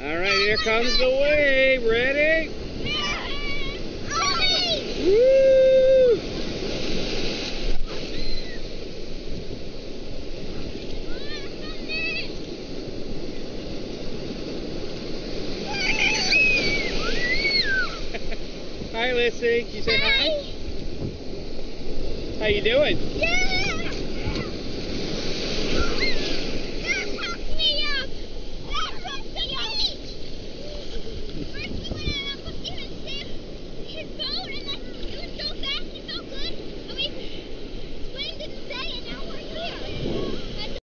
All right, here comes the wave. Ready? Hi, Lissy. Can you say hi? How you doing? Yay!